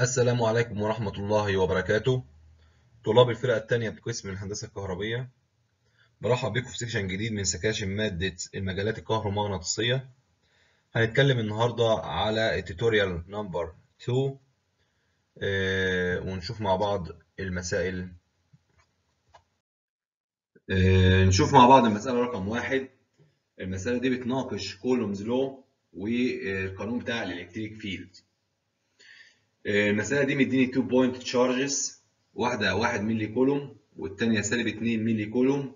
السلام عليكم ورحمة الله وبركاته. طلاب الفرقة الثانية بقسم الهندسة الكهربية. برحب بكم في section جديد من سكاشن مادة المجالات الكهرومغناطيسية. هنتكلم النهاردة على ال tutorial number 2 آه، ونشوف مع بعض المسائل. آه، نشوف مع بعض المسألة رقم واحد. المسألة دي بتناقش Coulomb's law والقانون بتاع ال electric field. المسألة دي مديني 2 point charges واحدة 1 ملي كولوم والتانية سالب 2 ملي كولوم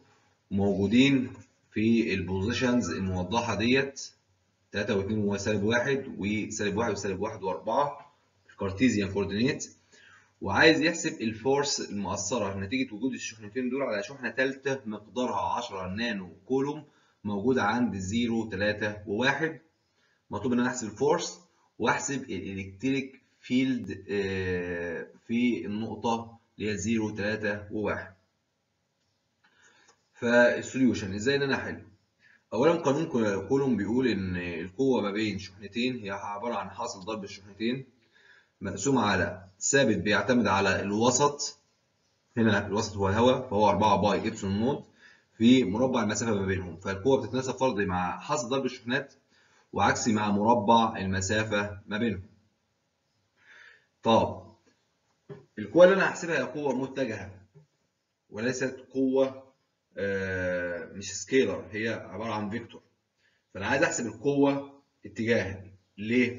موجودين في ال positions الموضحة ديت. 3 و2 وسالب 1 وسالب 1 وسالب 1 و4 ال Cartesian coordinate وعايز يحسب ال force المؤثرة نتيجة وجود الشحنتين دول على شحنة ثالثة مقدارها 10 نانو كولوم موجودة عند 0 3 و1 مطلوب إن أنا أحسب ال force وأحسب ال electric field في النقطة اللي هي 0 3 و1 فال solution إزاي إن أنا احل اولا قانون كولوم بيقول إن القوة ما بين شحنتين هي عبارة عن حاصل ضرب الشحنتين مقسوم على ثابت بيعتمد على الوسط. هنا الوسط هو الهواء فهو 4 pi epsilon naught في مربع المسافة ما بينهم. فالقوة بتتناسب طردي مع حاصل ضرب الشحنات وعكسي مع مربع المسافة ما بينهم. طب القوة اللي أنا هحسبها هي قوة متجهة وليست قوة آه مش scalar هي عبارة عن vector فأنا عايز أحسب القوة اتجاها. ليه؟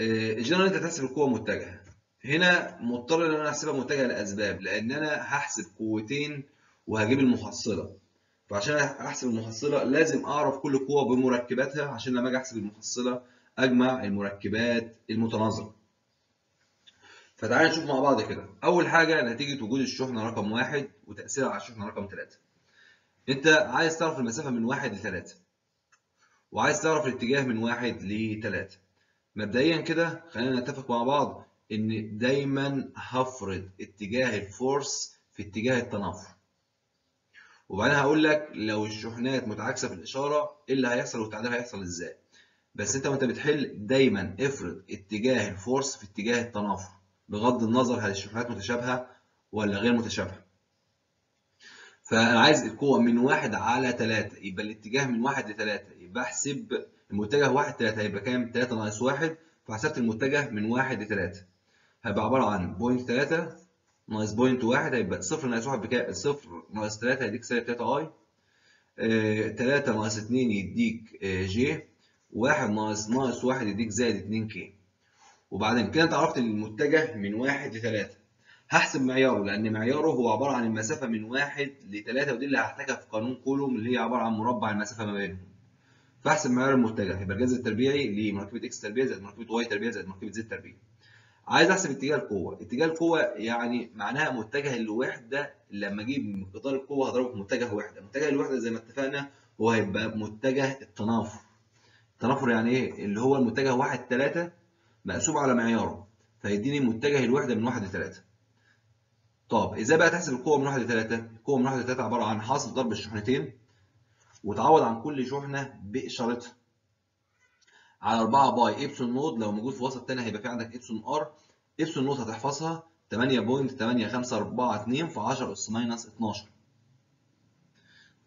آه الجنرال أنت تحسب القوة متجهة. هنا مضطر إن أنا أحسبها متجهة لأسباب لأن أنا هحسب قوتين وهجيب المحصلة. فعشان أحسب المحصلة لازم أعرف كل قوة بمركباتها عشان لما أجي أحسب المحصلة أجمع المركبات المتناظرة. فتعالى نشوف مع بعض كده. أول حاجة نتيجة وجود الشحنة رقم واحد وتأثيرها على الشحنة رقم ثلاثة أنت عايز تعرف المسافة من واحد لثلاثة وعايز تعرف الاتجاه من واحد لثلاثة مبدئيا كده خلينا نتفق مع بعض إن دايما هفرض اتجاه الفورس في اتجاه التنافر. وبعدين هقول لك لو الشحنات متعاكسه في الإشارة إيه اللي هيحصل والتعديل هيحصل إزاي. بس أنت وأنت بتحل دايما افرض اتجاه الفورس في اتجاه التنافر. بغض النظر هل الشحنات متشابهة ولا غير متشابهة. فأنا عايز القوة من واحد على تلاتة يبقى الاتجاه من واحد لتلاتة يبقى أحسب المتجه واحد تلاتة هيبقى كام؟ تلاتة ناقص واحد فحسبت المتجه من واحد لتلاتة. هيبقى عبارة عن point تلاتة ناقص point واحد هيبقى صفر ناقص واحد بكام؟ صفر ناقص تلاتة هيديك سالب تلاتة i. تلاتة ناقص اتنين يديك j. واحد ناقص ناقص واحد يديك زائد اتنين k. وبعدين كده أنت عرفت المتجه من واحد لثلاثة. هحسب معياره لأن معياره هو عبارة عن المسافة من واحد لثلاثة ودي اللي هحتاجها في قانون كولوم اللي هي عبارة عن مربع المسافة ما بينهم. فاحسب معيار المتجه يبقى الجذر التربيعي لمركبة x تربيع زائد مركبة y تربيع زائد مركبة z تربيع. عايز أحسب اتجاه القوة. اتجاه القوة يعني معناها متجه الوحده لما أجيب مقدار القوة هضربه في متجه وحده متجه الوحده زي ما اتفقنا هو هيبقى متجه التنافر. التنافر يعني إيه؟ اللي هو المتجه واحد تلاتة مقسوم على معياره فيديني متجه الوحدة من 1 ل 3 طب إزاي بقى تحسب القوة من 1 ل 3 القوة من 1 ل 3 عبارة عن حاصل ضرب الشحنتين وتعوض عن كل شحنة بإشارتها. على 4 pi epsilon naught لو موجود في وسط تاني هيبقى في عندك epsilon r. epsilon naught هتحفظها 8.8542 في 10 أس minus 12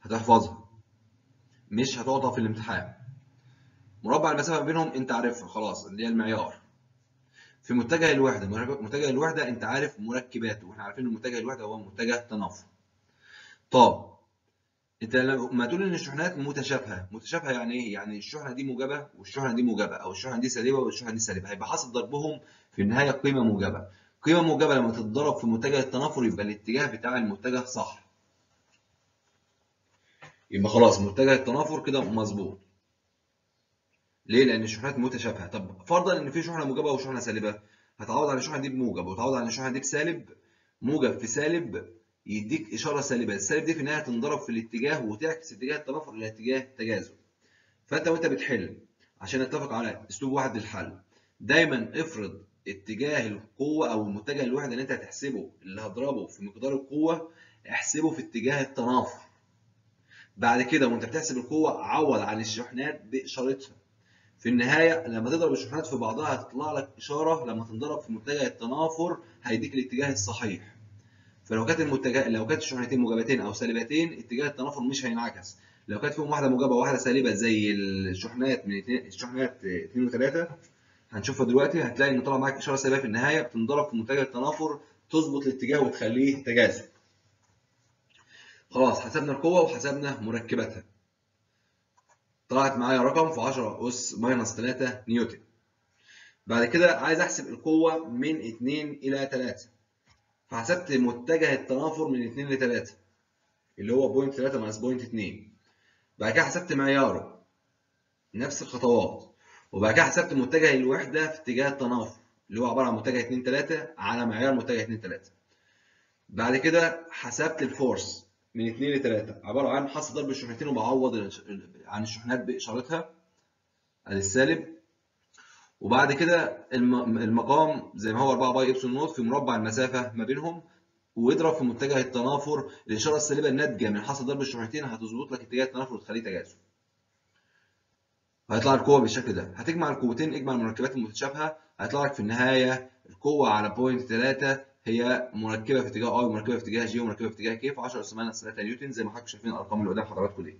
هتحفظها. مش هتقعدها في الامتحان. مربع المسافة ما بينهم أنت عارفها خلاص اللي هي المعيار. في متجه الوحدة. متجه الوحدة انت عارف مركباته. وإحنا عارفين إن متجه الوحدة هو متجه تنافر طب انت لما تقول إن الشحنات متشابهة. متشابهة يعني إيه؟ يعني الشحنة دي موجبة والشحنة دي موجبة أو الشحنة دي سالبه والشحنة دي سالبه هيبقى حاصل ضربهم في النهاية قيمة موجبة. قيمة موجبة لما تتضرب في متجه التنافر يبقى الاتجاه بتاع المتجه صح. يبقى خلاص متجه التنافر كده مظبوط. ليه؟ لأن الشحنات متشابهة، طب فرضا إن في شحنة موجبة وشحنة سالبة، هتعوض عن الشحنة دي بموجب وتعوض عن الشحنة دي بسالب، موجب في سالب يديك إشارة سالبة، السالب دي في النهاية تنضرب في الاتجاه وتعكس اتجاه التنافر إلى اتجاه التجاذب. فأنت وأنت بتحل عشان نتفق على أسلوب واحد للحل، دايماً افرض اتجاه القوة أو المتجه الوحدة اللي أنت هتحسبه اللي هضربه في مقدار القوة احسبه في اتجاه التنافر. بعد كده وأنت بتحسب القوة عوض عن الشحنات بإشارتها. في النهاية لما تضرب الشحنات في بعضها هتطلع لك إشارة لما تنضرب في متجه التنافر هيديك الاتجاه الصحيح. فلو كانت المتجه لو كانت الشحنتين موجبتين أو سالبتين اتجاه التنافر مش هينعكس. لو كانت فيهم واحدة موجبة وواحدة سالبة زي الشحنات من اتنين الشحنات 2 و3 هنشوفها دلوقتي هتلاقي إن طلع معاك إشارة سالبة في النهاية بتنضرب في متجه التنافر تظبط الاتجاه وتخليه تجاذب خلاص حسبنا القوة وحسبنا مركباتها طلعت معايا رقم في 10 أس minus 3 نيوتن. بعد كده عايز أحسب القوة من 2 إلى 3 فحسبت متجه التنافر من 2 ل 3 اللي هو point 3 minus point 2 بعد كده حسبت معياره نفس الخطوات. وبعد كده حسبت متجه الوحدة في اتجاه التنافر اللي هو عبارة عن متجه 2 3 على معيار متجه 2 3 بعد كده حسبت ال force. من 2 ل 3 عبارة عن حاصل ضرب الشحنتين وبعوض عن الشحنات بإشارتها. ادي السالب. وبعد كده المقام زي ما هو 4 pi epsilon naught في مربع المسافة ما بينهم واضرب في متجه التنافر الاشاره السالبة الناتجة من حاصل ضرب الشحنتين هتظبط لك اتجاه التنافر وتخليه تجاذب هيطلع القوة بالشكل ده. هتجمع القوتين اجمع المركبات المتشابهة. هيطلع لك في النهاية القوة على point 3 هي مركبة في اتجاه i ومركبة في اتجاه j ومركبة في اتجاه k في 10 اس minus 3 نيوتن زي ما حضراتكم شايفين الأرقام اللي قدام حضراتكم دي.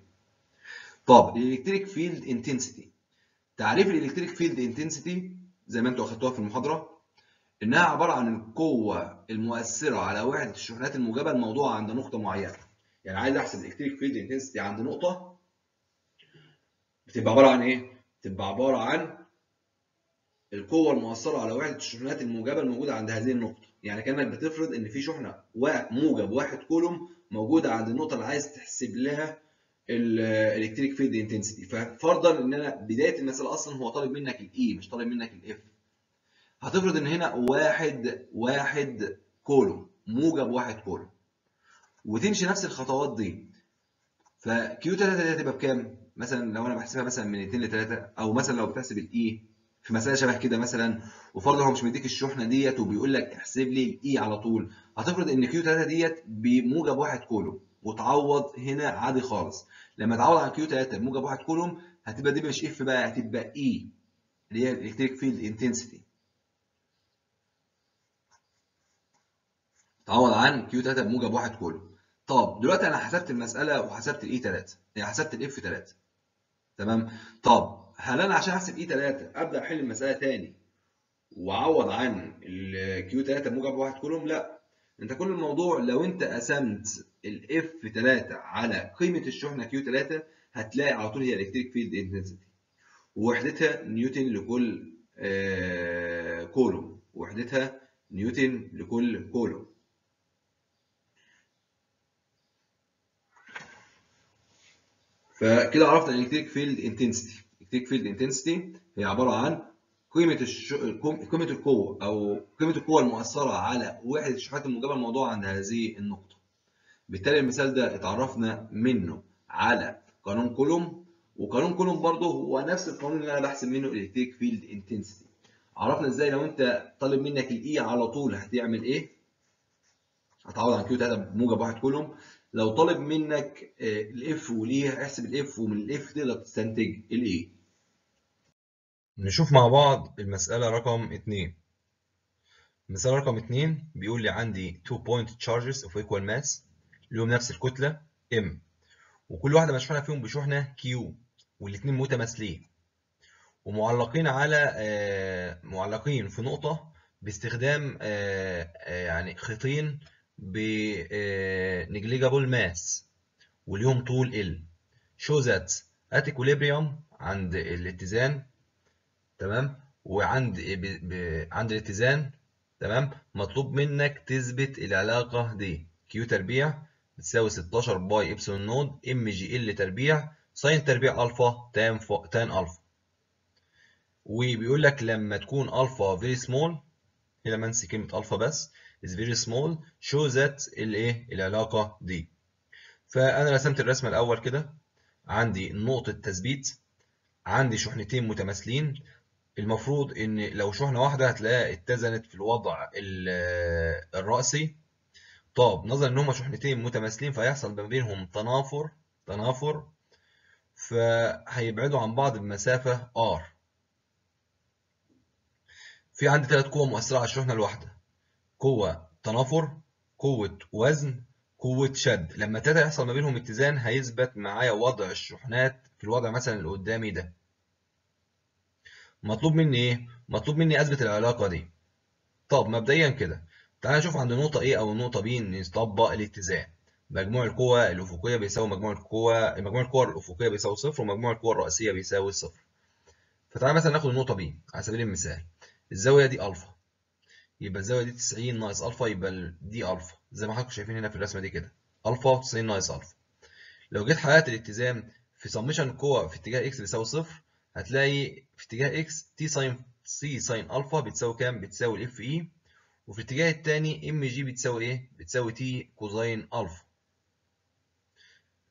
طب ال electric field intensity تعريف ال electric field intensity زي ما أنتوا أخدتوها في المحاضرة إنها عبارة عن القوة المؤثرة على وحدة الشحنات الموجبة الموضوعه عند نقطة معينة. يعني عايز أحسب ال electric field intensity عند نقطة بتبقى عبارة عن إيه؟ بتبقى عبارة عن القوة المؤثرة على وحدة الشحنات الموجبة الموجودة عند هذه النقطة. يعني كانك بتفرض إن في شحنة موجب واحد كولوم موجودة عند النقطة اللي عايز تحسب لها ال electric field intensity ففرضا إن أنا بداية المساله أصلا هو طالب منك ال E مش طالب منك ال F هتفرض إن هنا واحد واحد كولوم موجب واحد كولوم. وتمشي نفس الخطوات دي. ف Q 3 دي هتبقى بكام؟ مثلا لو أنا بحسبها مثلا من 2 ل 3 أو مثلا لو بتحسب ال E في مسألة شبه كده مثلا وفرضا هو مش مديك الشحنة ديت وبيقول لك احسب لي ال E على طول هتفرض إن Q 3 ديت بموجب واحد كولوم وتعوض هنا عادي خالص. لما تعوض عن Q 3 بموجب واحد كولوم هتبقى دي مش F بقى هتبقى E اللي هي ال electric field intensity تعوض عن Q 3 بموجب واحد كولوم. طب دلوقتي أنا حسبت المسألة وحسبت ال E 3 يعني حسبت ال F 3 تمام؟ طب هل أنا عشان احسب E 3 أبدأ أحل المسألة تاني وأعوض عن ال Q 3 بموجب واحد كولوم؟ لا. أنت كل الموضوع لو أنت قسمت ال F 3 على قيمة الشحنة Q 3 هتلاقي على طول هي electric field intensity ووحدتها نيوتن لكل آه كولوم. وحدتها نيوتن لكل كولوم. فكده عرفنا ال electric field intensity ال electric field intensity هي عبارة عن قيمة الش... قيمة القوة أو قيمة القوة المؤثرة على وحده الشحنات الموجبه الموضوع عند هذه النقطة. بالتالي المثال ده اتعرفنا منه على قانون كولوم وقانون كولوم برضه هو نفس القانون اللي أنا بحسب منه ال electric field intensity عرفنا إزاي لو أنت طالب منك ال E على طول هتعمل إيه؟ هتعوض عن Q 3 بموجب واحد كولوم. لو طالب منك ال F وال E احسب ال F ومن ال F تقدر تستنتج ال E نشوف مع بعض المسألة رقم 2 المسألة رقم 2 بيقول لي عندي 2 point charges of equal mass لهم نفس الكتلة M. وكل واحدة مشحونة فيهم بشحنة Q والاتنين متماثلين. ومعلقين على معلقين في نقطة باستخدام يعني خيطين ب negligible mass وليهم طول L. Show that at equilibrium عند الاتزان تمام؟ وعند. ب... عند الاتزان تمام؟ مطلوب منك تثبت العلاقة دي. Q تربيع بتساوي 16 pi epsilon naught m g L تربيع sine تربيع ألفا tan ف... tan ألفا. وبيقول لك لما تكون ألفا very small هنا منسي كلمة ألفا بس is very small show that الإيه؟ العلاقة دي. فأنا رسمت الرسمة الأول كده. عندي نقطة تثبيت. عندي شحنتين متماثلين. المفروض إن لو شحنة واحدة هتلاقيها اتزنت في الوضع الرأسي. طب نظرا إن هما شحنتين متماثلين فهيحصل ما بينهم تنافر تنافر فهيبعدوا عن بعض بمسافة r في عندي ثلاث قوى مؤثرة على الشحنة الواحدة. قوة تنافر قوة وزن قوة شد. لما التلاتة يحصل ما بينهم اتزان هيثبت معايا وضع الشحنات في الوضع مثلا اللي قدامي ده. مطلوب مني إيه؟ مطلوب مني أثبت العلاقة دي. طب مبدئيا كده تعالى نشوف عند نقطة A أو النقطة B نطبق الاتزان. مجموع القوى الأفقية بيساوي مجموع القوى مجموع القوى الأفقية بيساوي صفر ومجموع القوى الرئيسية بيساوي صفر. فتعالى مثلا ناخد النقطة B على سبيل المثال. الزاوية دي ألفا. يبقى الزاوية دي 90 ناقص ألفا يبقى دي ألفا. زي ما حضراتكم شايفين هنا في الرسمة دي كده. ألفا 90 ناقص ألفا. لو جيت حققت الاتزان في سمشن القوى في اتجاه X بيساوي صفر هتلاقي في اتجاه X T sine T sine ألفا بتساوي كام؟ بتساوي ال F E وفي الاتجاه التاني m g بتساوي إيه؟ بتساوي T cosine الفا.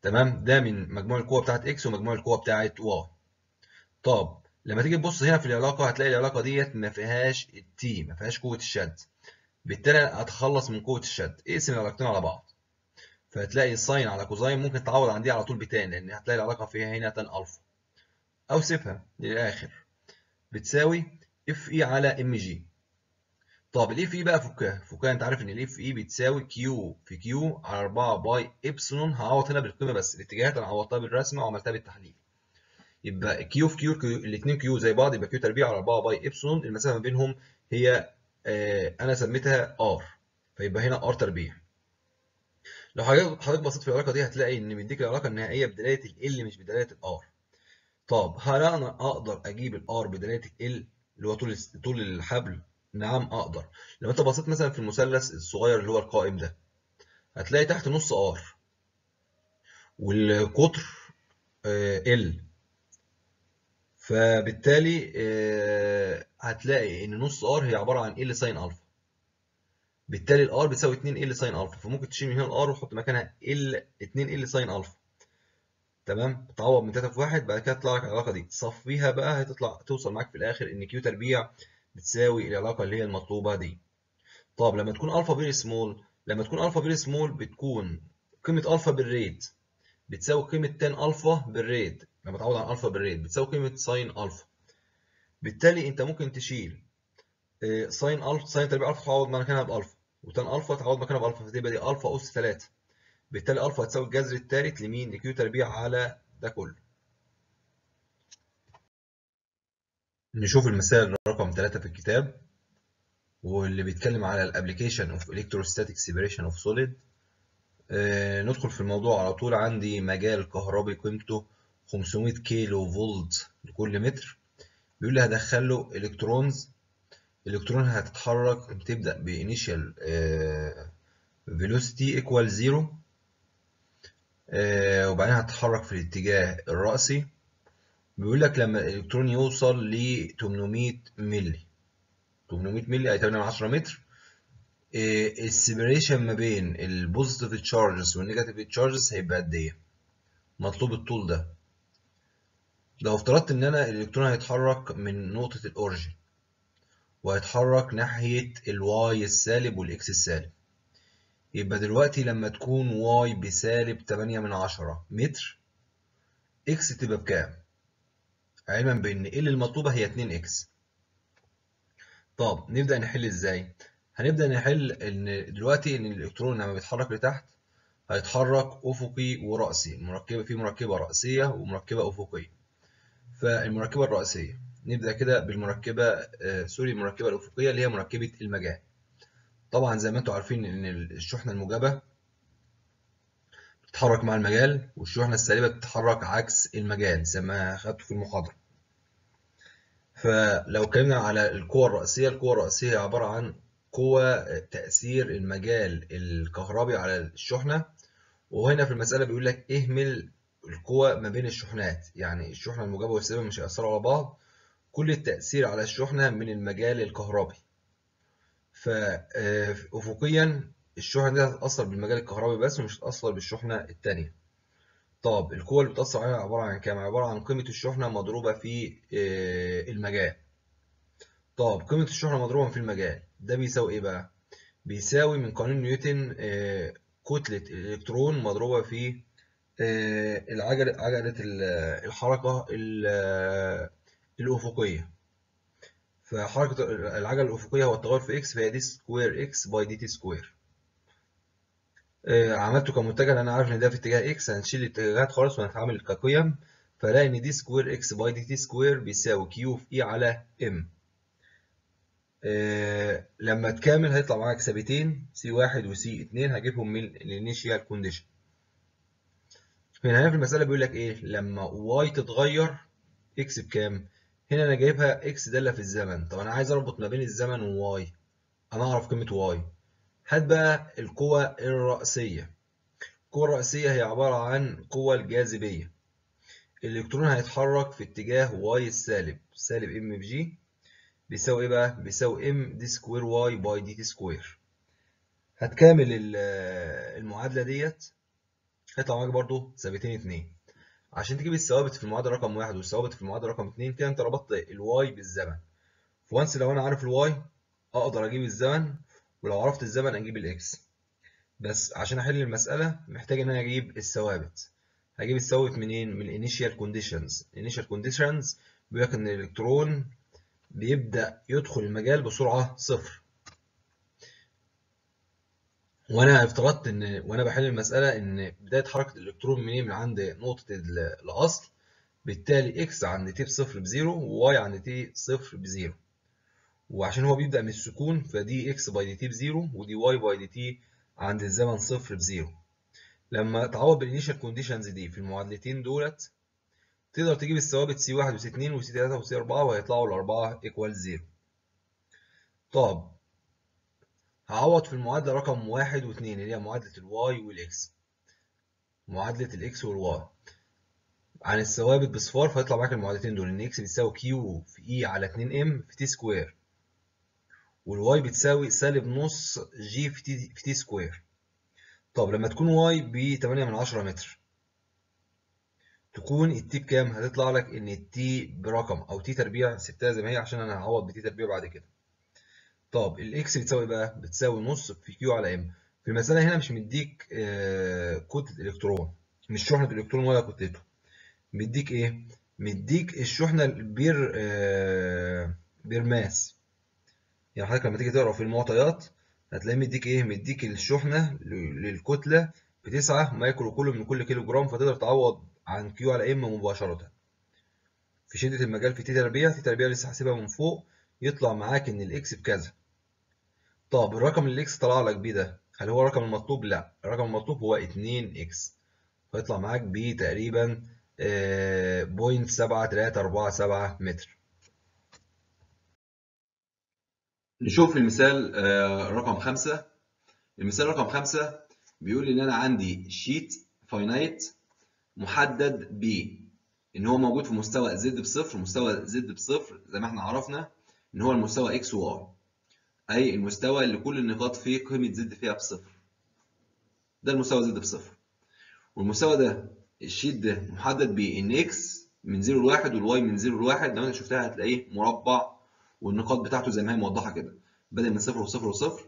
تمام؟ ده من مجموع القوة بتاعت X ومجموع القوة بتاعت Y. طب لما تيجي تبص هنا في العلاقة هتلاقي العلاقة ديت ما فيهاش ال T ما فيهاش قوة الشد. بالتالي هتخلص من قوة الشد، اقسم العلاقتين على بعض. فهتلاقي ال sine على cosine ممكن تعوض عن دي على طول ب tan لأن هتلاقي العلاقة فيها هنا tan ألفا. أو سيبها للآخر. بتساوي F E على m g. طب ال F E بقى فكها. فكها أنت عارف إن ال F E بتساوي Q في Q على 4 pi epsilon. هعوض هنا بالقيمة بس. الاتجاهات أنا عوضتها بالرسمة وعملتها بالتحليل. يبقى Q في Q, الاثنين Q زي بعض يبقى Q تربيع على 4 pi epsilon. المسافة ما بينهم هي آه أنا سميتها R فيبقى هنا R تربيع. لو حضرتك بصيت في العلاقة دي هتلاقي إن مديك العلاقة النهائية بدلاله L مش بدلاله ال R طب هل أنا أقدر أجيب ال R بدلالة L اللي هو طول طول الحبل؟ نعم أقدر. لو أنت بصيت مثلا في المثلث الصغير اللي هو القائم ده هتلاقي تحت نص R. والقطر L. فبالتالي هتلاقي إن نص R هي عبارة عن L sine ألفا بالتالي ال R بتساوي 2 L sine ألفا فممكن تشيل من هنا ال R وتحط مكانها ال 2 L sine ألفا تمام تعوض من 3 في 1 بعد كده تطلع لك العلاقة دي صفيها بقى هتطلع توصل معاك في الآخر إن Q تربيع بتساوي العلاقة اللي هي المطلوبة دي. طب لما تكون ألفا very small لما تكون ألفا very small بتكون قيمة ألفا بال rad بتساوي قيمة tan ألفا بال rad لما تعوض عن ألفا بال rad بتساوي قيمة sine ألفا. بالتالي أنت ممكن تشيل sine ألفا sine تربيع ألفا تعوض مكانها بألفا و tan ألفا تعوض مكانها بألفا فتبقى دي ألفا أس 3 بالتالي ألفا هتساوي الجذر الثالث لمين؟ ل Q تربيع على ده كله. نشوف المثال رقم 3 في الكتاب واللي بيتكلم على ال application of separation of solid. آه ندخل في الموضوع على طول. عندي مجال كهربي قيمته 500 كيلو فولت لكل متر. بيقول لي هدخل له electrons الإلكترون هتتحرك بتبدأ ب initial velocity equal zero وبعدين هتتحرك في الاتجاه الرأسي. بيقول لك لما الإلكترون يوصل ل 800 مللي. 800 مللي أي 8 10 متر. ال separation ما بين ال positive charges وال negative charges هيبقى قد إيه؟ مطلوب الطول ده. لو افترضت إن أنا الإلكترون هيتحرك من نقطة ال origin وهيتحرك ناحية ال Y السالب وال X السالب. يبقى دلوقتي لما تكون Y بسالب 8 من 10 متر X تبقى بكام؟ علما بإن ال المطلوبة هي 2 X. طب نبدأ نحل إزاي؟ هنبدأ نحل إن دلوقتي إن الإلكترون لما بيتحرك لتحت هيتحرك أفقي ورأسي المركبة في مركبة رأسية ومركبة افقية فالمركبة الرأسية نبدأ كده بالمركبة آه سوري المركبة الأفقية اللي هي مركبة المجال. طبعا زي ما أنتم عارفين إن الشحنة الموجبة بتتحرك مع المجال والشحنة السالبة بتتحرك عكس المجال زي ما أخدته في المحاضرة. فلو اتكلمنا على القوة الرئيسية القوة الرئيسية عبارة عن قوة تأثير المجال الكهربي على الشحنة. وهنا في المسألة بيقول لك اهمل القوة ما بين الشحنات. يعني الشحنة الموجبة والسالبة مش هيأثروا على بعض. كل التأثير على الشحنة من المجال الكهربي. فأفقيا الشحنة دي هتتأثر بالمجال الكهربي بس ومش هتتأثر بالشحنة التانية طب القوة اللي بتأثر عليها عبارة عن كام؟ عبارة عن قيمة الشحنة مضروبة في المجال طب قيمة الشحنة مضروبة في المجال ده بيساوي إيه بقى؟ بيساوي من قانون نيوتن كتلة الإلكترون مضروبة في العجلة عجلة الحركة الأفقية فحركة العجلة الأفقية هو التغير في X فهي d square X by dt square عملته كمتجه لأن أنا عارف إن ده في اتجاه X هنشيل الاتجاهات خالص ونتعامل كقيم فلاقي إن d square X by dt square بيساوي Q في E على M آه لما تكامل هيطلع معاك ثابتين C واحد و C اتنين هجيبهم من ال initial condition هنا في المسألة بيقول لك إيه؟ لما Y تتغير X بكام؟ هنا أنا جايبها X دالة في الزمن. طب أنا عايز أربط ما بين الزمن و Y أنا أعرف قيمة Y هات بقى القوة الرأسية. القوة الرأسية هي عبارة عن قوة الجاذبية. الإلكترون هيتحرك في اتجاه Y السالب. سالب M في G بيساوي إيه بقى؟ بيساوي M d square Y by dt square هتكامل المعادلة ديت. هيطلع معاك برضو ثابتين اتنين. عشان تجيب الثوابت في المعادلة رقم واحد والثوابت في المعادلة رقم اتنين كده انت ربطت ال Y بالزمن. ف once لو أنا عارف ال Y أقدر أجيب الزمن ولو عرفت الزمن أجيب ال X بس عشان احل المسألة محتاج ان أنا أجيب الثوابت. هجيب الثوابت منين؟ من ال initial conditions ال initial conditions بيقول لك إن الإلكترون بيبدأ يدخل المجال بسرعة صفر. وأنا افترضت ان وأنا بحل المسألة ان بداية حركة الإلكترون منين من عند نقطة الأصل بالتالي X عند T بصفر ب zero و Y عند T صفر ب zero. وعشان هو بيبدأ من السكون ف dX by dt ب zero و dY by dt عند الزمن صفر ب zero. لما تعوض بال initial conditions دي في المعادلتين دولت تقدر تجيب الثوابت سي واحد وسي اتنين وسي تلاتة وسي أربعة وهيطلعوا الأربعة equal zero طب هعوض في المعادلة رقم واحد واتنين اللي هي معادلة ال Y وال X. معادلة ال X وال Y. عن الثوابت بصفار فيطلع معاك المعادلتين دول. إن X بتساوي Q في E على اتنين M في T square وال Y بتساوي سالب نص G في T في T square طب لما تكون Y ب 8 من 10 متر تكون ال T بكام؟ هتطلع لك إن ال T برقم أو T تربيع. سبتها زي ما هي عشان أنا هعوض ب T تربيع بعد كده. طب ال X بتساوي بقى؟ بتساوي نص في Q على M. في المسألة هنا مش مديك آه كتلة الكترون مش شحنة الإلكترون ولا كتلته. مديك إيه؟ مديك الشحنة ال per آه per mass. يعني حضرتك لما تيجي تقرأ في المعطيات هتلاقيه مديك إيه؟ مديك الشحنة للكتلة بتسعة micro coulomb من كل كيلو جرام فتقدر تعوض عن Q على M مباشرة في شدة المجال في T تربيع T تربيع لسه حاسبها من فوق يطلع معاك إن ال X بكذا طب الرقم اللي ال X طلع لك بيه ده. هل هو الرقم المطلوب؟ لا. الرقم المطلوب هو 2 X فيطلع معاك بيه تقريبا point سبعة تلاتة أربعة سبعة متر. نشوف المثال رقم خمسة. المثال رقم خمسة بيقول إن أنا عندي sheet finite محدد ب إن هو موجود في مستوى Z بصفر مستوى Z بصفر زي ما إحنا عرفنا إن هو المستوى XY أي المستوى اللي كل النقاط فيه قيمة Z فيها بصفر. ده المستوى Z بصفر. والمستوى ده ال sheet ده محدد ب إن X من 0 ل 1 وال Y من 0 ل 1 لو أنت شفتها هتلاقيه مربع والنقاط بتاعته زي ما هي موضحة كده. بادئ من صفر وصفر وصفر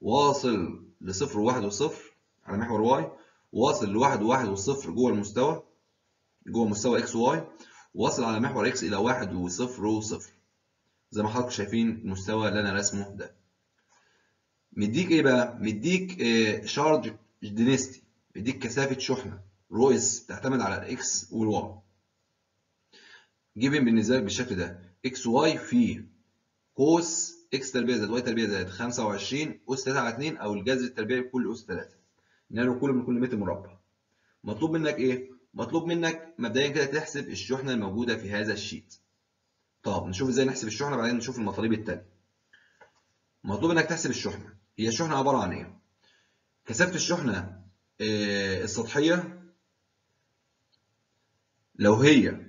واصل لصفر وواحد وصفر على محور y واصل لواحد وواحد وصفر جوه المستوى جوه مستوى x y واصل على محور x إلى واحد وصفر وصفر. زي ما حضراتكم شايفين المستوى اللي أنا راسمه ده. مديك إيه بقى؟ مديك آه charge density. مديك كثافة شحنة. rho s تعتمد على ال x وال y. given بالنسبة لك بالشكل ده. إكس واي في قوس إكس تربيع زائد واي تربيع زائد 25 اس 3 على 2 أو الجذر التربيعي لكل اس 3 نانو كولوم لكل متر مربع. مطلوب منك إيه؟ مطلوب منك مبدئيا كده تحسب الشحنة الموجودة في هذا ال sheet. طب نشوف إزاي نحسب الشحنة بعدين نشوف المطالب التانية. مطلوب إنك تحسب الشحنة. هي الشحنة عبارة عن إيه؟ كثافة الشحنة آه السطحية. لو هي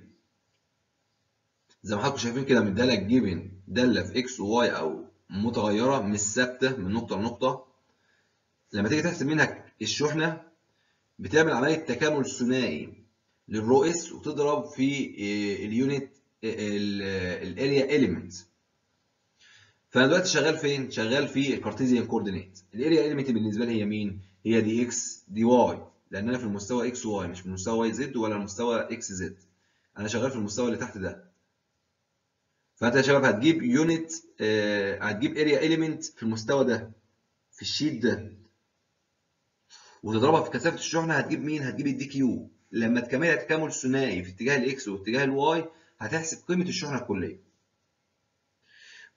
زي ما حضراتكم شايفين كده مدالك given دالة في x و y أو متغيرة مش ثابتة من نقطة لنقطة. لما تيجي تحسب منها الشحنة بتعمل عملية تكامل ثنائي لل rho s وتضرب في ال unit area element فأنا دلوقتي شغال فين؟ شغال في ال Cartesian coordinate ال area element بالنسبة لي هي مين؟ هي dx dy لأن أنا في المستوى x y مش في المستوى y z ولا المستوى إكس زد أنا شغال في المستوى اللي تحت ده. فأنت يا شباب هتجيب unit آه هتجيب area element في المستوى ده في ال sheet ده. وتضربها في كثافة الشحنة هتجيب مين؟ هتجيب ال dq لما تكملها تكامل ثنائي في اتجاه ال x واتجاه ال y هتحسب قيمة الشحنة الكلية.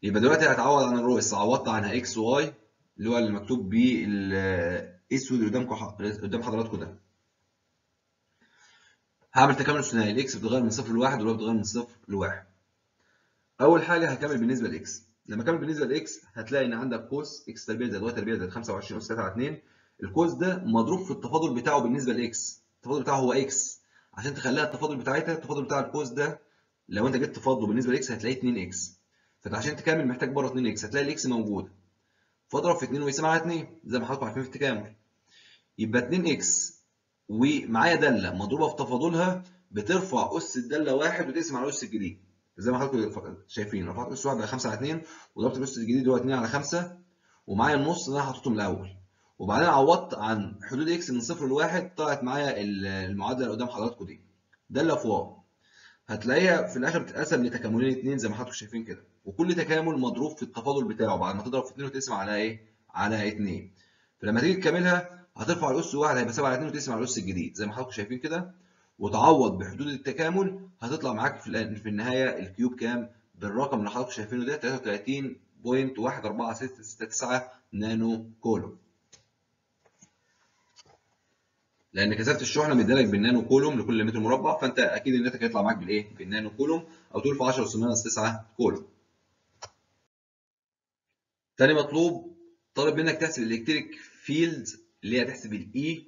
يبقى دلوقتي هتعوض عن ال rho s عوضت عنها x y اللي هو اللي مكتوب بالاسود اللي قدامكم قدام حضراتكم ده. هعمل تكامل ثنائي ال x بتتغير من صفر لواحد وال y بتتغير من صفر لواحد. أول حاجة هكمل بالنسبة ل x لما أكمل بالنسبة ل x هتلاقي إن عندك قوس x تربيع زائد y تربيع زائد 25 اس 3 على 2 القوس ده مضروب في التفاضل بتاعه بالنسبة لاكس التفاضل بتاعه هو إكس عشان تخليها التفاضل بتاعتها التفاضل بتاع القوس ده لو انت جيت تفاضله بالنسبة لإكس هتلاقيه 2 إكس. فأنت عشان تكمل محتاج بره 2 إكس هتلاقي الإكس موجوده فاضرب في 2 ويقسم على 2 زي ما حضراتكم عارفين في التكامل. يبقى 2 x ومعايا دالة مضروبة في تفاضلها بترفع أس الدالة واحد وتقسم على أس الجديد. زي ما حضراتكم شايفين رفعت أس واحد على 5 على 2 وضربت الأس الجديد اللي هو 2 على 5 ومعايا النص اللي أنا حاططهم الأول. وبعدين عوضت عن حدود x من صفر لواحد طلعت معايا المعادلة اللي قدام حضراتكم دي. دالة في y هتلاقيها في الآخر بتتقسم لتكاملين اتنين زي ما حضراتكم شايفين كده وكل تكامل مضروب في التفاضل بتاعه بعد ما تضرب في 2 وتقسم على إيه؟ على 2 فلما تيجي تكملها هترفع الأس واحد هيبقى 7 على 2 وتقسم على الأس الجديد زي ما حضراتكم شايفين كده وتعوض بحدود التكامل هتطلع معاك في في النهاية ال Q بكام؟ بالرقم اللي حضراتكم شايفينه ده 33.1469 نانو كولوم لأن كثافه الشحنه مديلك بالنانو كولوم لكل متر مربع فانت أكيد الناتج هيطلع معاك بالايه؟ بالنانو كولوم أو تقول في 10 اس 9 كولوم. تاني مطلوب طالب منك تحسب ال electric field اللي هي تحسب ال E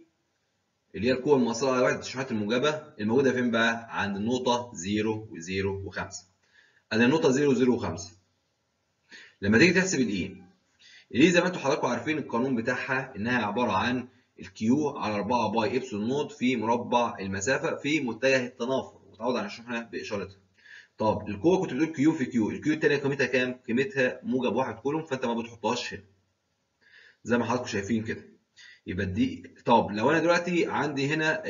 اللي هي القوة المؤثرة على وحدة الشحنات الموجبة الموجودة فين بقى؟ عند النقطة 0 و0 و5. ادي النقطة 0 و0 و5. لما تيجي تحسب ال E ال E زي ما أنتم حضراتكم عارفين القانون بتاعها إنها عبارة عن ال Q على 4 pi epsilon nought في مربع المسافة في متجه التنافر وتعوض عن الشحنه بإشارتها. طب القوه كنت بتقول Q في Q، ال Q الثانية قيمتها كام؟ قيمتها موجب 1 كولوم فأنت ما بتحطهاش هنا. زي ما حضراتكم شايفين كده. يبقى دي طب لو أنا دلوقتي عندي هنا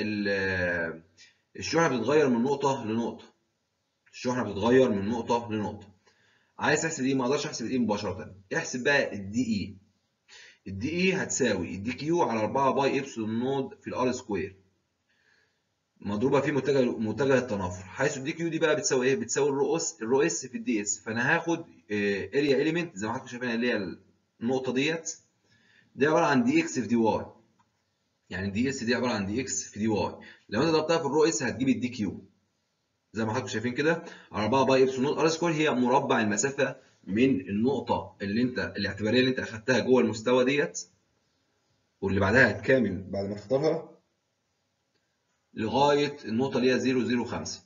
الشحنه بتتغير من نقطة لنقطة. الشحنه بتتغير من نقطة لنقطة. عايز تحسب دي ما أقدرش أحسب دي مباشرة. احسب بقى ال dE. ال dE هتساوي ال dq على 4 pi epsilon nought في ال R square. مضروبة في متجه متجه التنافر. حيث الدي كيو دي بقى بتساوي إيه؟ بتساوي ال rho s ال rho s في ال ds. فأنا هاخد area element زي ما حضراتكم شايفين اللي هي النقطة ديت. دي عبارة عن dx في dy. يعني ال ds دي عبارة عن dx في dy. لو أنت ضربتها في ال rho s هتجيب ال dq زي ما حضراتكم شايفين كده على 4 pi epsilon nought. R square هي مربع المسافة من النقطة اللي انت الاعتبارية اللي انت أخدتها جوه المستوى ديت واللي بعدها هتكامل بعد ما تختارها لغاية النقطة اللي هي 005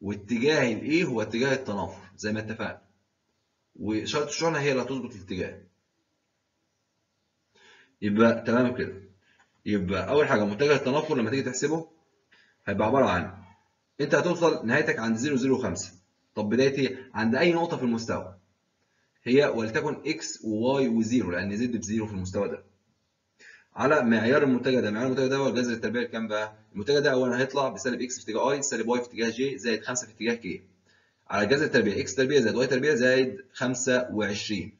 واتجاه الإيه؟ هو اتجاه التنافر زي ما اتفقنا. وإشارة الشحنة هي اللي هتظبط الاتجاه. يبقى تمام كده. يبقى أول حاجة متجه التنافر لما تيجي تحسبه هيبقى عبارة عن أنت هتوصل نهايتك عند 005 طب بدايتي عند أي نقطة في المستوى هي ولتكن x و y و zero لأن z ب zero في المستوى ده. على معيار المتجه ده معيار المتجه ده هو الجذر التربيعي كام بقى؟ المتجه ده اولا هيطلع بسالب x في اتجاه i سالب y في اتجاه j زائد 5 في اتجاه k على الجذر التربيعي x تربيع زائد y تربيع زائد 25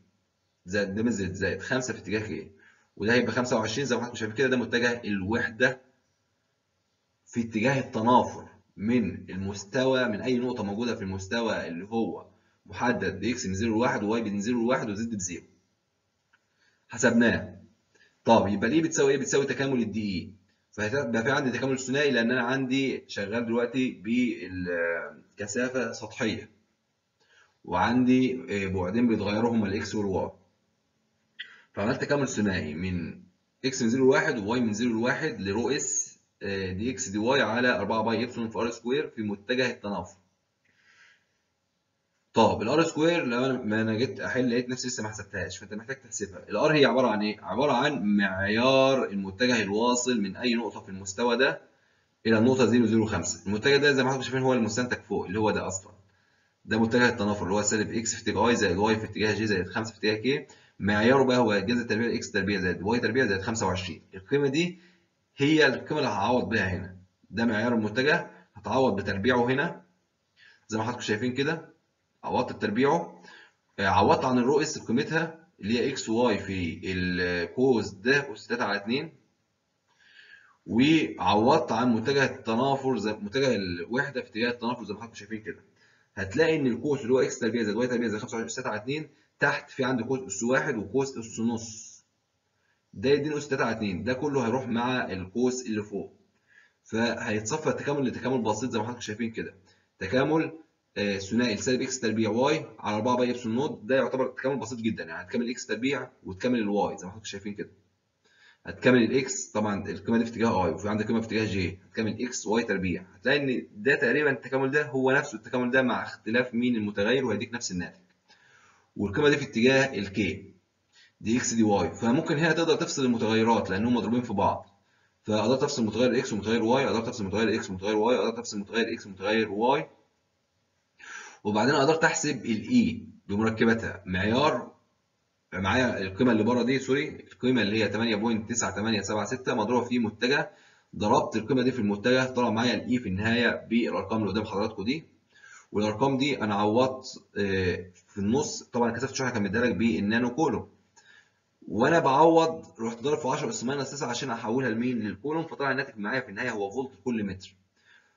زائد ده زائد زائد 5 في اتجاه k وده هيبقى 25 زي ما حضراتكم شايفين كده ده متجه الوحدة في اتجاه التنافر. من المستوى من أي نقطة موجودة في المستوى اللي هو محدد ب x من 0 ل 1 و y من 0 ل 1 و z ب zero حسبناه. طب يبقى دي بتساوي إيه؟ بتساوي تكامل ال dE فهيبقى في عندي تكامل ثنائي لأن أنا عندي شغال دلوقتي بالكثافة سطحية. وعندي بعدين بيتغيروا هما ال x وال y فعملت تكامل ثنائي من x من 0 ل 1 و y من 0 ل 1 ل rho s dx dy على 4 pi epsilon في R square في متجه التنافر. طب ال R square لو أنا ما أنا جيت أحل لقيت نفسي لسه ما حسبتهاش فأنت محتاج تحسبها. ال R هي عبارة عن إيه؟ عبارة عن معيار المتجه الواصل من أي نقطة في المستوى ده إلى النقطه 005. المتجه ده زي ما حضرتك شايفين هو المستنتج فوق اللي هو ده أصلا. ده متجه التنافر اللي هو سالب x في اتجاه i زائد y في اتجاه j زائد 5 في اتجاه k. معياره بقى هو جذر تربيع x تربيع زائد y تربيع زائد 25. القيمة دي هي القيمه اللي هعوض بيها هنا. ده معيار المتجه هتعوض بتربيعه هنا. زي ما حضراتكم شايفين كده عوضت بتربيعه. آه، عوضت عن ال rho s بقيمتها اللي هي x y في القوس ده أس 3 على 2 وعوضت عن متجه التنافر زي متجه الوحدة في اتجاه التنافر زي ما حضراتكم شايفين كده. هتلاقي إن القوس اللي هو x تربيع زائد y تربيع زائد 25 أس 3 على 2 تحت في عندي قوس أس 1 وقوس أس نص. ده يديني أس 3 على 2 ده كله هيروح مع القوس اللي فوق. فهيتصفى التكامل لتكامل بسيط زي ما حضراتكم شايفين كده. تكامل آه، ثنائي لسالب x تربيع y على 4 pi epsilon naught. ده يعتبر تكامل بسيط جدا. يعني هتكامل x تربيع وتكامل ال y زي ما حضراتكم شايفين كده. هتكامل ال x طبعا القيمة دي في اتجاه i وفي عندك قيمة في اتجاه j هتكامل x y تربيع. هتلاقي إن ده تقريبا التكامل ده هو نفسه التكامل ده مع اختلاف مين المتغير وهيديك نفس الناتج. والقيمة دي في اتجاه ال k dx dy. فممكن هنا تقدر تفصل المتغيرات لانهم مضروبين في بعض. فقدرت افصل متغير إكس ومتغير واي قدرت افصل متغير إكس ومتغير واي قدرت افصل متغير إكس ومتغير واي. وبعدين قدرت احسب ال E بمركباتها. معيار معايا القيمة اللي بره دي sorry القيمة اللي هي 8.9876 مضروبة في متجه. ضربت القيمة دي في المتجه طلع معايا ال E في النهاية بالارقام اللي قدام حضراتكم دي. والأرقام دي أنا عوضت آه، في النص. طبعا كثافة الشحنه كان مديلك بال nano coulomb. وأنا بعوض رحت ضارب في 10 أس minus 9 عشان احولها لمين؟ للكولوم فطلع الناتج معايا في النهاية هو فولت كل متر.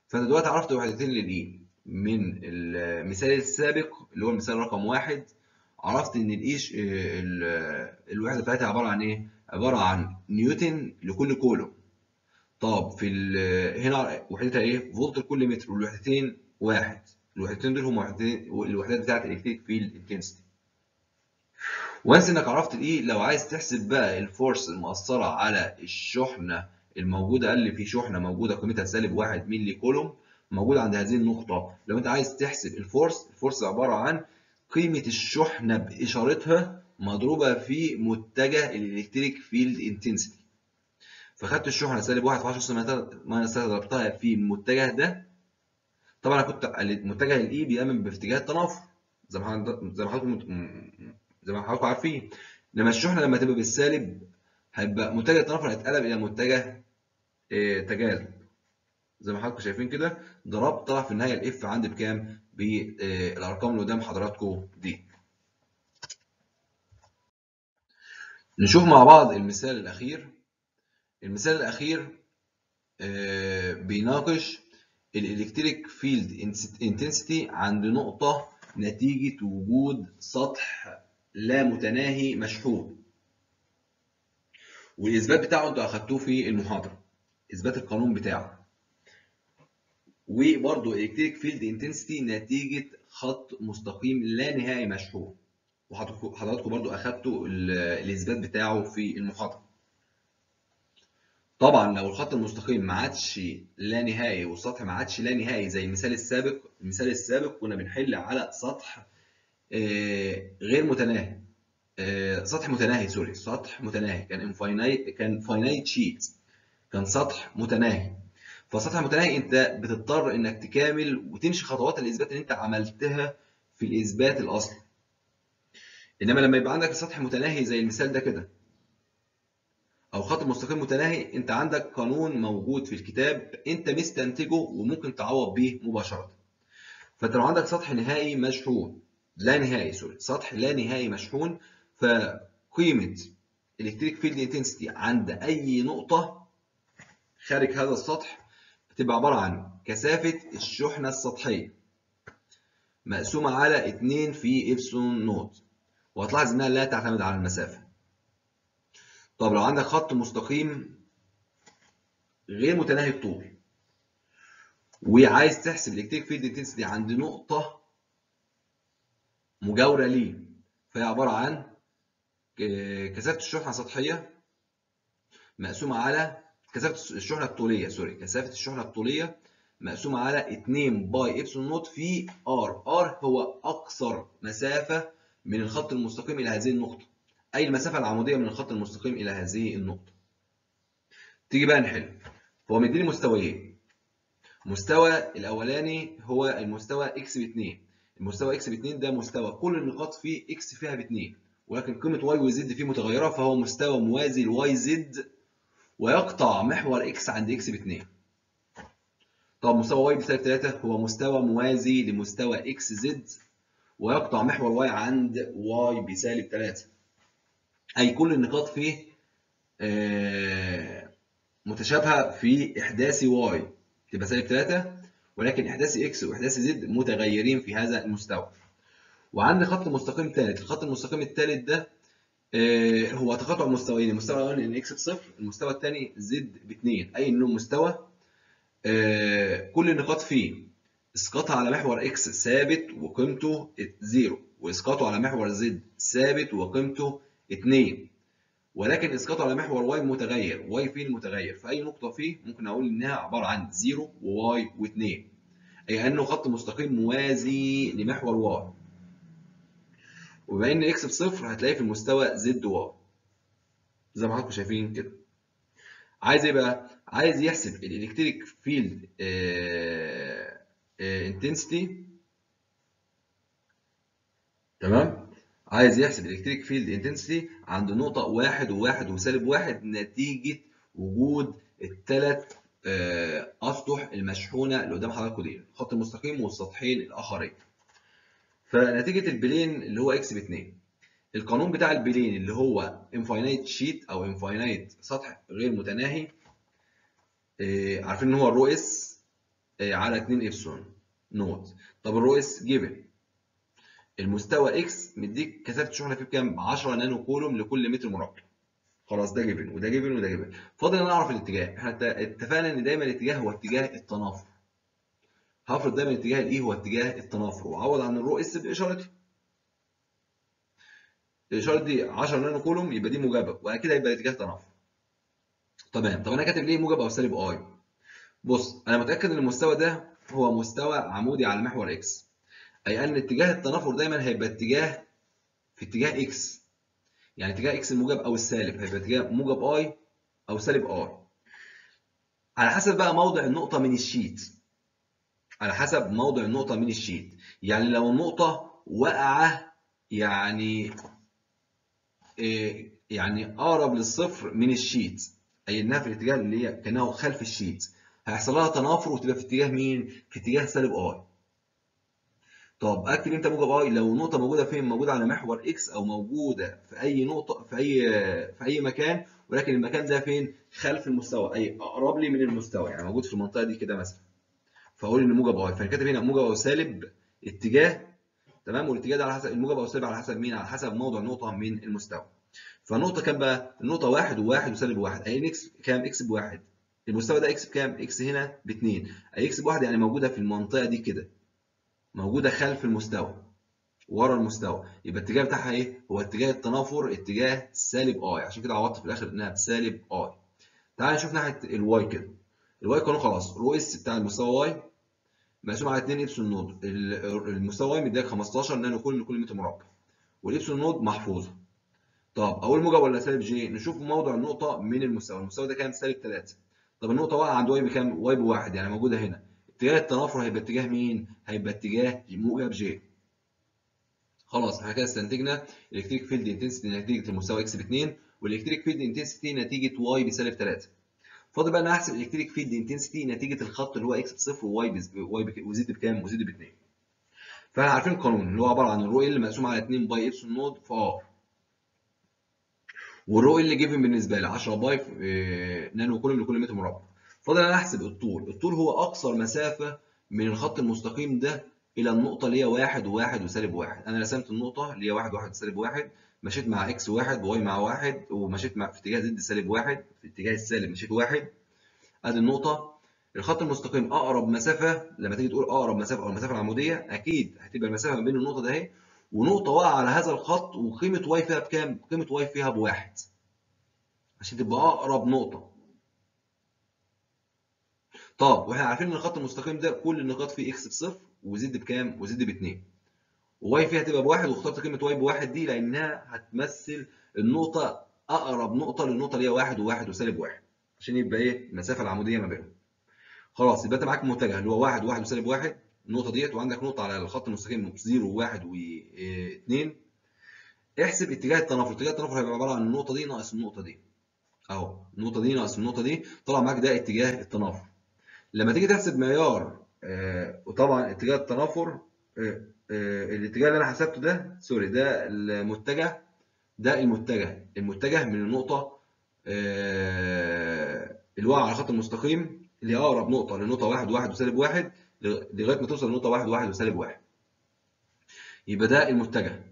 فأنا دلوقتي عرفت وحدتين لل E من المثال السابق اللي هو المثال رقم واحد عرفت إن الإيش ال- الوحدة بتاعتها عبارة عن إيه؟ عبارة عن نيوتن لكل كولوم طب في هنا وحدتها إيه؟ فولت لكل متر والوحدتين واحد. الوحدتين دول هم الوحدات بتاعت ال electric field intensity once انك عرفت ال E؟ لو عايز تحسب بقى ال force المؤثره على الشحنة الموجودة قال لي في شحنة موجودة قيمتها سالب 1 milli coulomb موجودة عند هذه النقطة. لو انت عايز تحسب ال force ال force عبارة عن قيمة الشحنة بإشارتها مضروبة في متجه ال electric field intensity فخدت الشحنة سالب 1 في 10 minus 3 ضربتها في المتجه ده. طبعا أنا كنت متجه ال E بيأمن باتجاه التنافر زي ما حضرتك- زي ما حضراتكم مت- زي ما حضراتكم عارفين. لما الشحنة لما تبقى بالسالب هيبقى متجه التنافر هيتقلب إلى متجه آه، تجاذب زي ما حضراتكم شايفين كده ضربت طلع في النهاية ال F عندي بكام؟ بالارقام اللي قدام حضراتكم دي. نشوف مع بعض المثال الأخير. المثال الأخير آه، بيناقش ال electric field intensity عند نقطة نتيجة وجود سطح لا متناهي مشحون. والإثبات بتاعه أنتوا أخدتوه في المحاضرة إثبات القانون بتاعه. وبرضه ال electric field intensity نتيجة خط مستقيم لا نهائي مشحون. وحضراتكم حضراتكم برضه أخدتوا ال- الإثبات بتاعه في المحاضرة. طبعا لو الخط المستقيم ما عادش لا نهائي والسطح ما عادش لا نهائي زي المثال السابق المثال السابق كنا بنحل على سطح غير متناهي. آه، سطح متناهي sorry. سطح متناهي. كان infinite كان finite sheet كان سطح متناهي. فسطح متناهي انت بتضطر انك تكامل وتمشي خطوات الإثبات اللي انت عملتها في الإثبات الأصلي. إنما لما يبقى عندك سطح متناهي زي المثال ده كده أو خط مستقيم متناهي انت عندك قانون موجود في الكتاب انت مستنتجه وممكن تعوض بيه مباشرة. فانت لو عندك سطح نهائي مشحون لا نهائي sorry. سطح لا نهائي مشحون فقيمة ال electric field intensity عند أي نقطة خارج هذا السطح بتبقى عبارة عن كثافة الشحنة السطحية مقسومة على 2 في epsilon naught. وهتلاحظ إنها لا تعتمد على المسافة. طب لو عندك خط مستقيم غير متناهي الطول وعايز تحسب ال electric field intensity عند نقطة مجاورة ليه؟ فهي عبارة عن كثافة الشحنة السطحية مقسومة على كثافة الشحنة الطولية sorry كثافة الشحنة الطولية مقسومة على 2 pi epsilon naught في r. r هو أقصر مسافة من الخط المستقيم إلى هذه النقطة. أي المسافة العمودية من الخط المستقيم إلى هذه النقطة. تيجي بقى نحل. فهو مديني مستويين. مستوى الأولاني هو المستوى إكس ب 2 المستوى إكس ب 2 ده مستوى. كل النقاط فيه x فيها ب 2 ولكن قيمة Y و Z فيه متغيرة فهو مستوى موازي ل Y Z ويقطع محور X عند X ب 2 طب مستوى Y بسالب 3 هو مستوى موازي لمستوى X Z ويقطع محور Y عند Y بسالب 3 أي كل النقاط فيه آه، متشابهة في إحداث Y تبقى سالب 3 ولكن إحداث X وإحداث Z متغيرين في هذا المستوى. وعندي خط مستقيم ثالث. الخط المستقيم الثالث ده آه، هو تقاطع مستويين. المستوى الاولاني إن X بصفر المستوى الثاني Z باثنين. أي إنه مستوى آه، كل النقاط فيه. اسقاطها على محور X ثابت وقيمته zero. واسقاطه على محور Z ثابت وقيمته 2 ولكن اسقاطه على محور Y متغير Y فين متغير. فأي نقطة فيه ممكن أقول إنها عبارة عن 0 و Y و2 أي إنه خط مستقيم موازي لمحور Y وبما إن X بصفر هتلاقيه في المستوى Z Y زي ما حضراتكم شايفين كده. عايز إيه بقى؟ عايز يحسب ال electric field intensity تمام؟ عايز يحسب ال electric field intensity عند نقطة واحد وواحد وسالب واحد نتيجة وجود الثلاث أسطح المشحونة اللي قدام حضراتكم دي الخط المستقيم والسطحين الآخرين. فنتيجة ال plane اللي هو X باتنين. القانون بتاع ال plane اللي هو infinite sheet أو infinite سطح غير متناهي آه، عارفين إن هو ال rho S آه، على 2 epsilon naught. طب ال rho S given المستوى X مديك كثافة الشحنة فيه بكام 10 nano coulomb لكل متر مربع. خلاص ده given وده given وده given فاضل إن أنا أعرف الاتجاه. إحنا ات- اتفقنا إن دايما الاتجاه هو اتجاه التنافر. هفرض دايما اتجاه ال i هو اتجاه التنافر؟ واعوض عن ال rho S باشارتي الإشارة دي 10 nano coulomb يبقى دي موجبة وأكيد هيبقى الاتجاه تنافر. تمام. طب أنا كاتب ليه موجب أو سالب i؟ بص أنا متأكد إن المستوى ده هو مستوى عمودي على محور X. أي إن اتجاه التنافر دايما هيبقى اتجاه في اتجاه X. يعني اتجاه X الموجب أو السالب هيبقى اتجاه موجب i أو سالب i على حسب بقى موضع النقطة من ال sheet. على حسب موضع النقطة من ال sheet. يعني لو النقطة واقعه يعني إيه، يعني أقرب للصفر من ال sheet. أي إنها في الاتجاه اللي هي كانه خلف ال sheet. هيحصل لها تنافر وتبقى في اتجاه مين؟ في اتجاه سالب i طب أكتب إمتى موجب i لو النقطه موجودة فين؟ موجودة على محور X أو موجودة في أي نقطة في أي في أي مكان ولكن المكان ده فين؟ خلف المستوى أي أقرب لي من المستوى يعني موجود في المنطقة دي كده مثلا. فأقول إن موجب i فانا هنا موجب أو سالب اتجاه تمام؟ والاتجاه ده على حسب الموجب أو السالب على حسب مين؟ على حسب موضع نقطة من المستوى. فالنقطه كام بقى؟ النقطه واحد وواحد وسالب واحد. أي X كام؟ X بواحد. المستوى ده X بكام X هنا باثنين أي X بواحد يعني موجودة في المنطقة دي كده. موجودة خلف المستوى ورا المستوى. يبقى الاتجاه بتاعها إيه؟ هو اتجاه التنافر اتجاه سالب i عشان كده عوضت في الآخر إنها بسالب i تعال نشوف ناحية ال Y كده. ال Y قانون خلاص. rho S بتاع المستوى Y مقسوم على 2 epsilon naught. ال- المستوى Y مديك 15 nano coulomb لكل متر مربع. وال epsilon naught محفوظة. طب أول موجب ولا سالب j نشوف موضع النقطة من المستوى. المستوى ده كام سالب 3 طب النقطة واقعة عند Y بكام؟ Y بواحد. يعني موجودة هنا. اتجاه التنافر هيبقى اتجاه مين؟ هيبقى اتجاه موجب j خلاص إحنا كده استنتجنا electric field intensity نتيجة المستوى X ب 2 وال electric field intensity نتيجة Y بسالب 3 فاضل بقى إن أنا أحسب ال electric field intensity نتيجة الخط اللي هو إكس بصفر وواي واي وزد بكام؟ وزد ب 2 فاحنا عارفين القانون اللي هو عبارة عن ال rho L مقسوم على 2 pi epsilon naught في R وال rho L given بالنسبة لي 10 pi آه، nano coulomb لكل متر مربع. فاضل إن أنا أحسب الطول. الطول هو أقصر مسافة من الخط المستقيم ده إلى النقطة اللي هي واحد وواحد وسالب واحد. أنا رسمت النقطة اللي هي واحد واحد وسالب واحد مشيت مع X واحد و Y مع واحد ومشيت مع في اتجاه Z سالب واحد في اتجاه السالب مشيت واحد. أدي النقطة. الخط المستقيم أقرب مسافة لما تيجي تقول أقرب مسافة أو المسافة العمودية أكيد هتبقى المسافة ما بين النقطة ده أهي. ونقطة واقعة على هذا الخط وقيمة Y فيها بكام؟ قيمة Y فيها بواحد. عشان تبقى أقرب نقطة. طب وإحنا عارفين إن الخط المستقيم ده كل النقاط فيه إكس بصفر وزد بكام؟ وزد باتنين. و Y فيها هتبقى بواحد واخترت كلمه Y بواحد دي لأنها هتمثل النقطة أقرب نقطة للنقطة اللي هي واحد وواحد وسالب واحد. عشان يبقى إيه؟ المسافة العمودية ما بينهم. خلاص يبقى أنت معاك متجه اللي هو واحد وواحد وسالب واحد. النقطة ديت وعندك نقطة على الخط المستقيم 0 و1 و2 احسب اتجاه التنافر. اتجاه التنافر هيبقى عبارة عن النقطة دي ناقص النقطة دي. أهو النقطة دي ناقص النقطة دي. طلع معاك ده اتجاه التنافر. لما تيجي تحسب معيار آه وطبعا اتجاه التنافر آه آه، الاتجاه اللي أنا حسبته ده سوري ده المتجه ده المتجه. المتجه من النقطة الواقعه على الخط المستقيم اللي أقرب نقطة لنقطة واحد واحد وسالب واحد لغاية ما توصل لنقطة واحد واحد وسالب واحد. يبقى ده المتجه.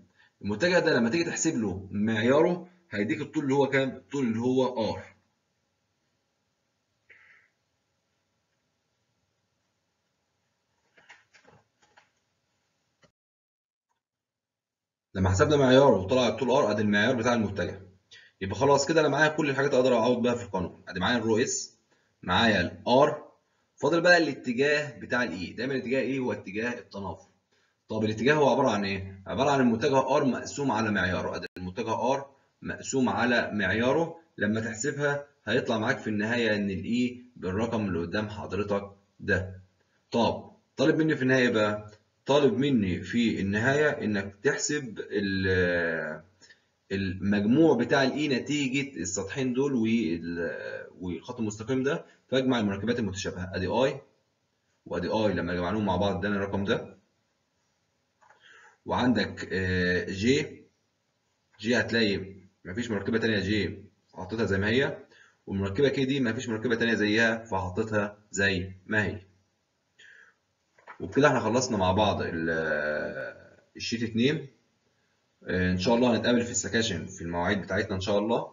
المتجه ده لما تيجي تحسب له معياره هيديك الطول اللي هو كام؟ الطول اللي هو R لما حسبنا معياره وطلع الطول R ادي المعيار بتاع المتجه. يبقى خلاص كده أنا معايا كل الحاجات أقدر اعوض بيها في القانون. ادي معايا ال rho s معايا ال R فاضل بقى الاتجاه بتاع ال E دايما الاتجاه إيه هو اتجاه التنافر. طب الاتجاه هو عبارة عن إيه؟ عبارة عن المتجه R مقسوم على معياره. ادي المتجه R مقسوم على معياره. لما تحسبها هيطلع معاك في النهاية إن ال E بالرقم اللي قدام حضرتك ده. طب طالب مني في النهاية بقى طالب مني في النهاية إنك تحسب المجموع بتاع ال E نتيجة السطحين دول والخط المستقيم ده فاجمع المركبات المتشابهة. أدي I وأدي I لما جمعناهم مع بعض ادانا الرقم ده. وعندك J J هتلاقي مفيش مركبة تانية J حطيتها زي ما هي. والمركبة K دي مفيش مركبة تانية زيها فحطيتها زي ما هي. وبكده إحنا خلصنا مع بعض ال sheet 2 ان شاء الله هنتقابل في السكاشن في المواعيد بتاعتنا ان شاء الله.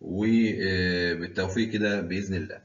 وبالتوفيق كده بإذن الله.